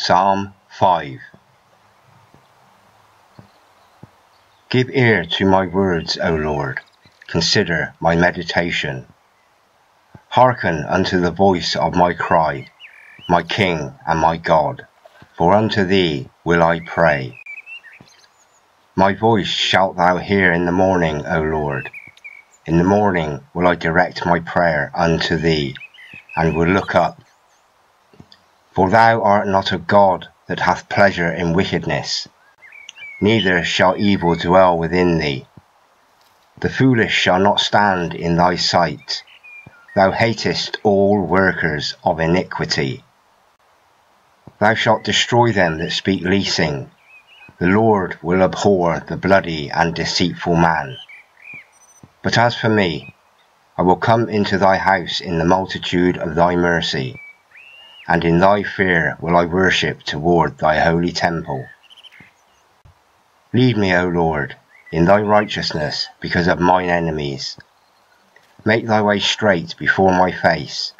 Psalm 5 Give ear to my words, O Lord, consider my meditation. Hearken unto the voice of my cry, my King and my God, for unto thee will I pray. My voice shalt thou hear in the morning, O Lord. In the morning will I direct my prayer unto thee, and will look up for thou art not a God that hath pleasure in wickedness, neither shall evil dwell within thee. The foolish shall not stand in thy sight. Thou hatest all workers of iniquity. Thou shalt destroy them that speak leasing. The Lord will abhor the bloody and deceitful man. But as for me, I will come into thy house in the multitude of thy mercy and in thy fear will I worship toward thy holy temple. Lead me, O Lord, in thy righteousness because of mine enemies. Make thy way straight before my face,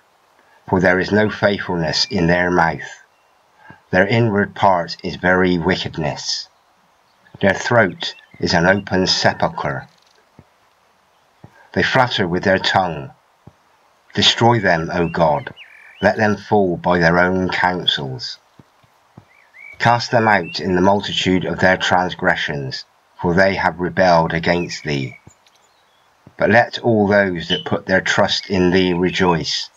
for there is no faithfulness in their mouth. Their inward part is very wickedness. Their throat is an open sepulchre. They flatter with their tongue. Destroy them, O God, let them fall by their own counsels. Cast them out in the multitude of their transgressions, for they have rebelled against thee. But let all those that put their trust in thee rejoice.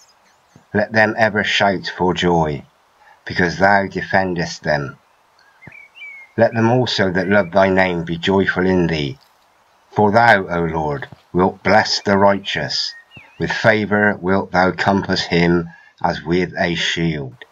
Let them ever shout for joy, because thou defendest them. Let them also that love thy name be joyful in thee. For thou, O Lord, wilt bless the righteous. With favour wilt thou compass him as with a shield.